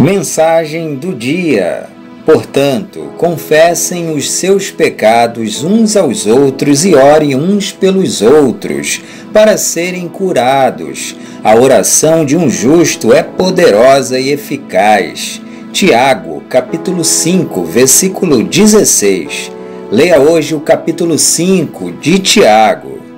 Mensagem do dia. Portanto, confessem os seus pecados uns aos outros e orem uns pelos outros, para serem curados. A oração de um justo é poderosa e eficaz. Tiago, capítulo 5, versículo 16. Leia hoje o capítulo 5 de Tiago.